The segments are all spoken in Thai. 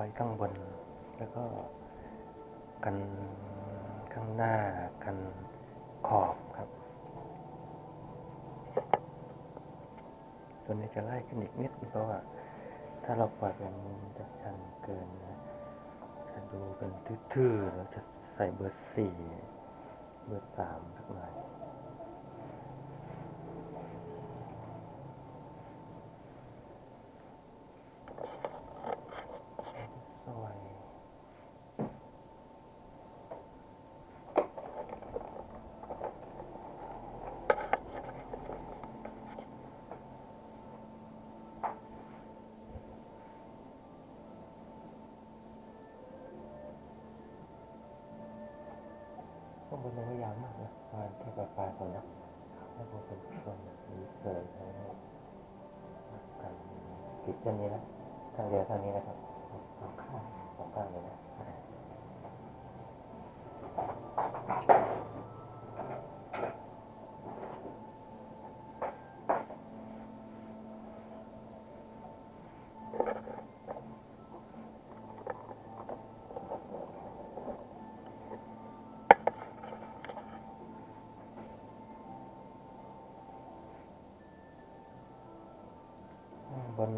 อยข้างบน แล้วก็กันข้างหน้ากันขอบครับตัวนี้จะไล่ขึ้นอีกนิดเพราะว่าถ้าเราปล่อยเป็นจะชันเกินนะจะดูเป็นทื่อๆแล้วจะใส่เบอร์สี่เบอร์สามสักหน่อย ซอยข้างบนมันก็ยาวมากนะปลายแค่ปลายปลายก่อนนะให้พวกเป็นช่วงนี้เสยให้กันติดเช่นนี้นะทางเดียวเท่านี้นะครับสองข้างสองข้างเลยนะ บน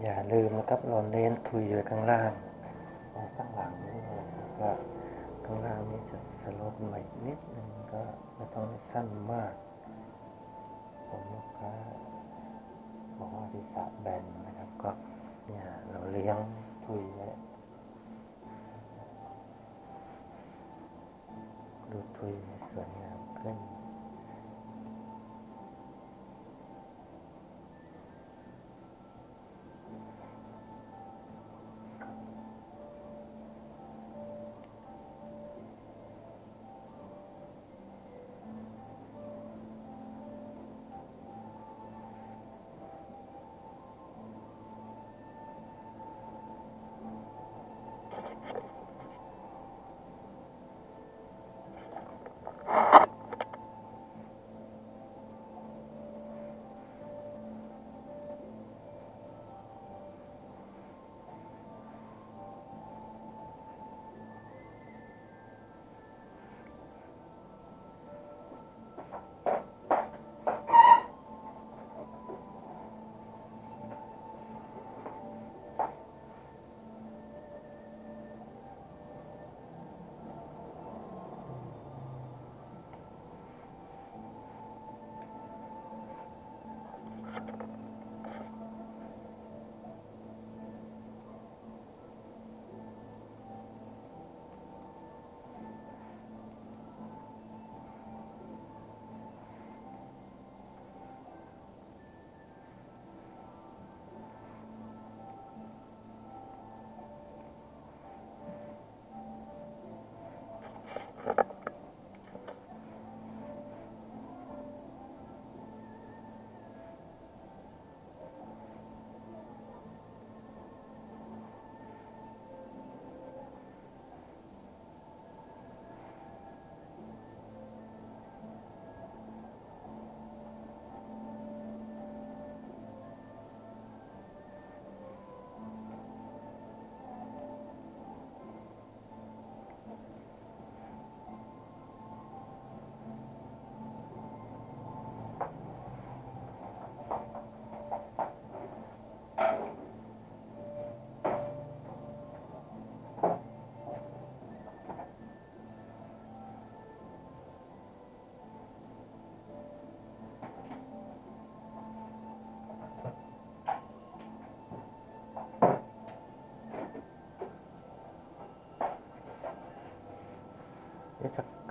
อย่าลืมนะครับเราเน้นทุยไว้ข้างล่างข้างหลังนี่ก็ข้างล่างนี่จะสลปใหม่นิดนึงก็ไม่ต้องสั้นมากผมลูกค้าบอกว่าศีรษะแบนนะครับก็เนี่ยเราเลี้ยงทุยไว้ดูทุยสวยงาม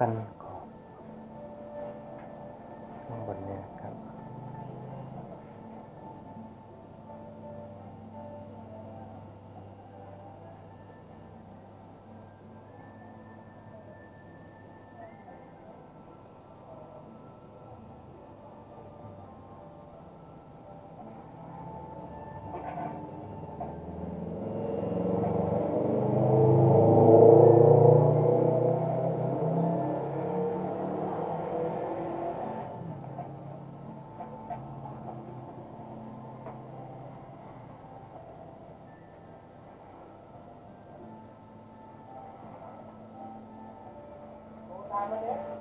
ขึ้ เ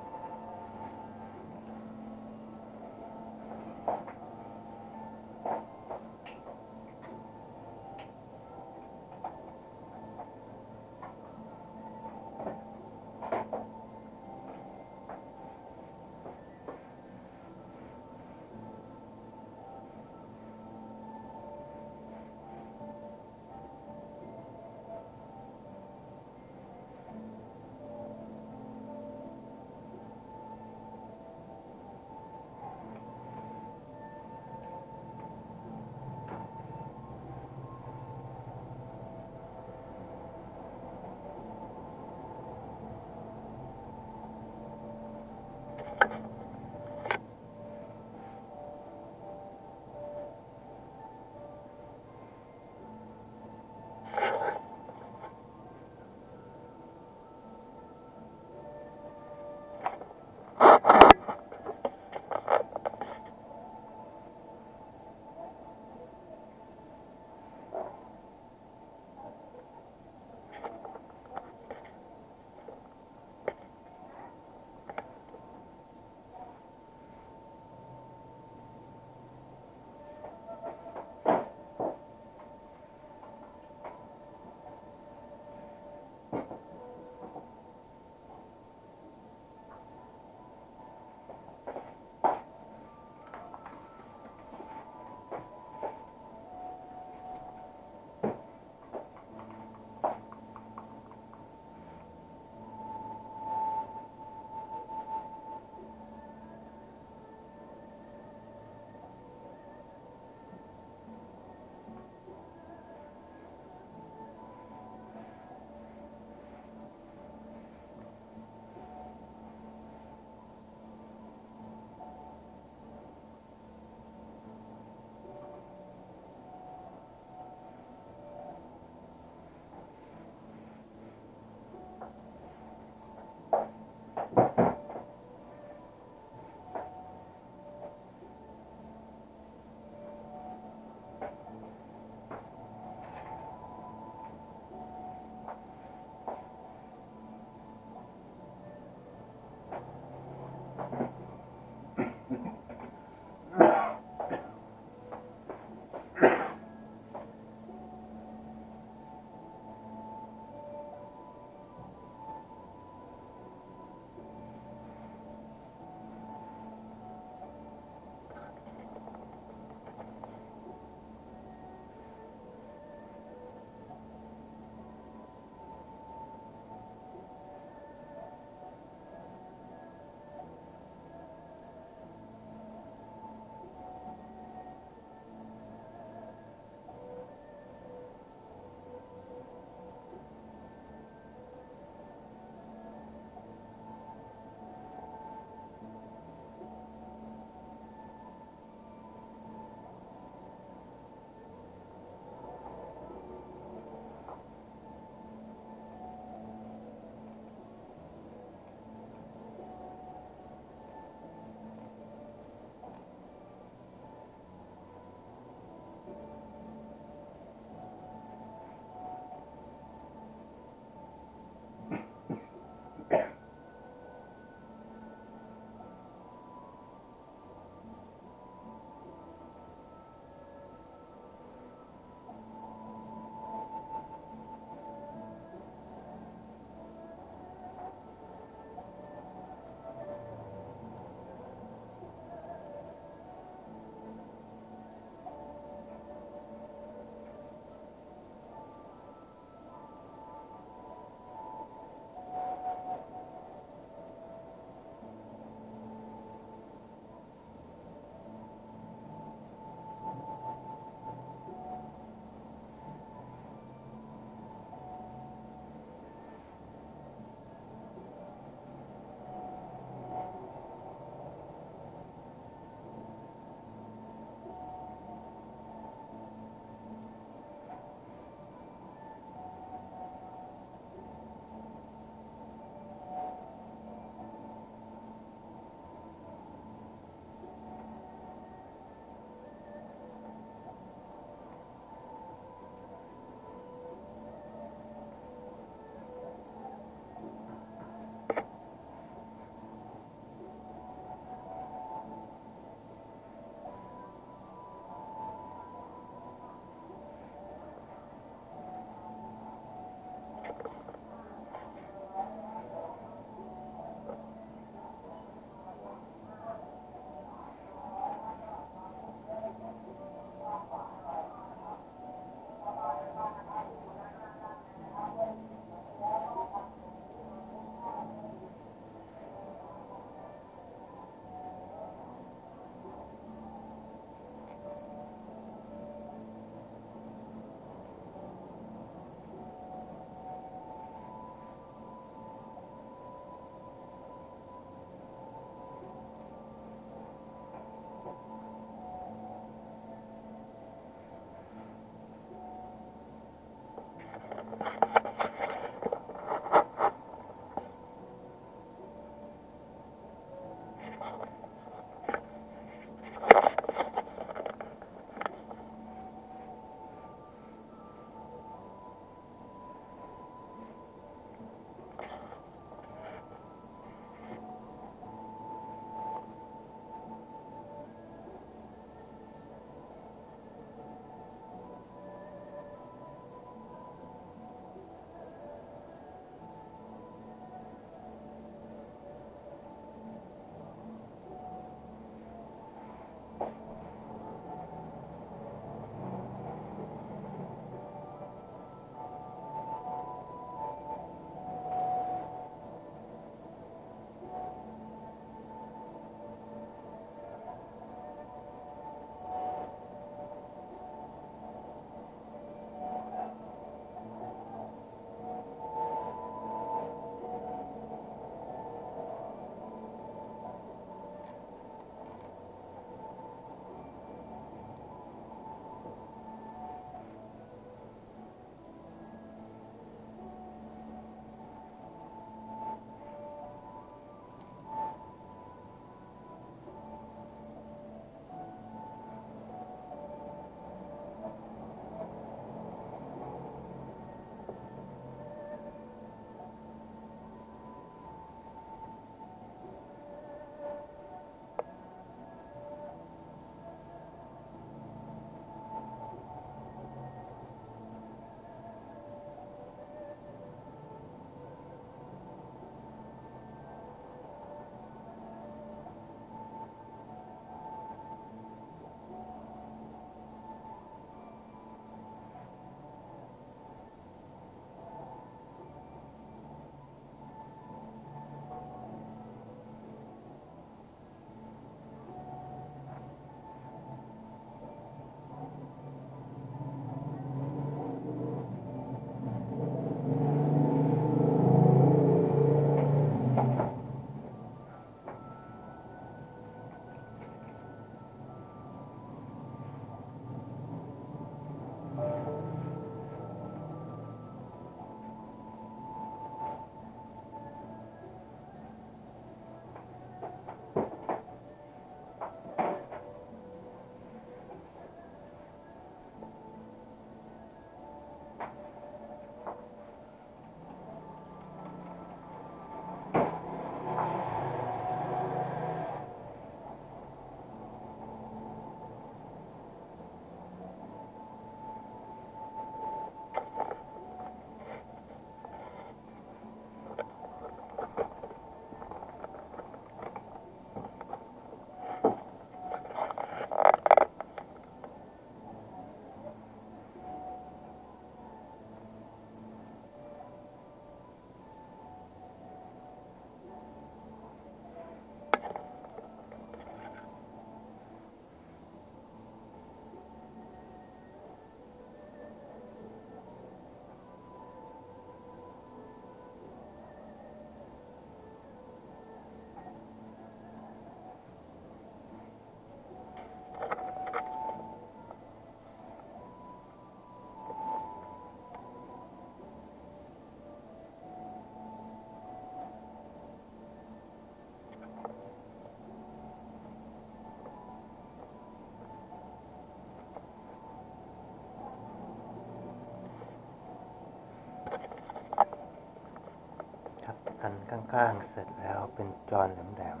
อันข้างๆเสร็จแล้วเป็นจอนแหลม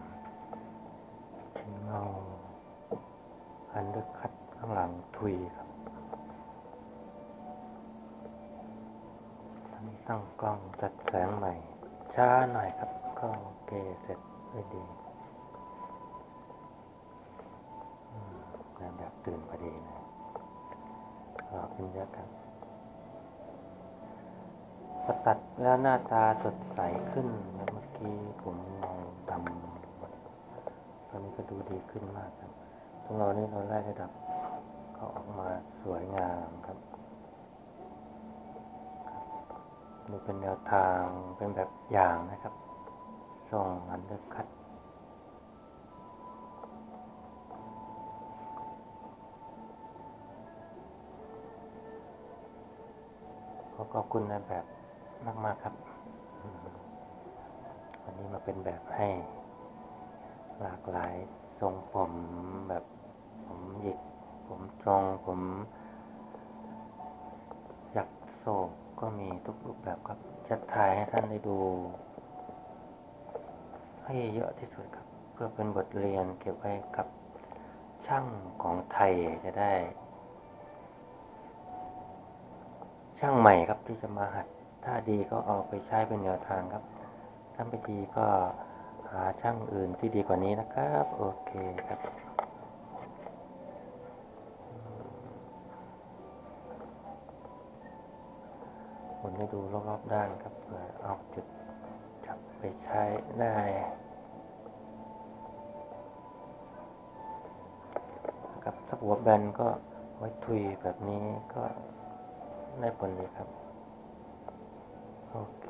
ๆเป็นเงาอันเดอร์คัดข้างหลังทุยครับตอนนี้ตั้งกล้องจัดแสงใหม่ ช้าหน่อยครับ ก็โอเคเสร็จด้วยดีอืมนายแบบตื่นพอดีนะก็เป็นเยอะครับ พอตัดแล้วหน้าตาสดใสขึ้นแล้วเมื่อกี้ผมเงาดำตอนนี้ก็ดูดีขึ้นมากครับตรงเรานี่เราไล่ระดับก็ออกมาสวยงามครับดูเป็นแนวทางเป็นแบบอย่างนะครับส่งอันเดอร์คัดขอขอบคุณในแบบ มากๆครับ วันนี้มาเป็นแบบให้ หลากหลายทรงผมแบบผมหยิก ผมตรง ผมหยักโศกก็มีทุกรูปแบบครับ จะถ่ายให้ท่านได้ดู ให้เยอะที่สุดครับ เพื่อเป็นบทเรียนเก็บไว้กับช่างของไทยจะได้ ช่างใหม่ครับที่จะมาหัด ถ้าดีก็เอาไปใช้เป็นแนวทางครับ ถ้าไม่ดีก็หาช่างอื่นที่ดีกว่านี้นะครับ โอเคครับอืมหมุนให้ดูรอบๆด้านครับเพื่อเอาจุดจับไปใช้ได้ครับถ้าหัวแบนก็ไว้ทุยแบบนี้ก็ได้ผลดีครับ โอเค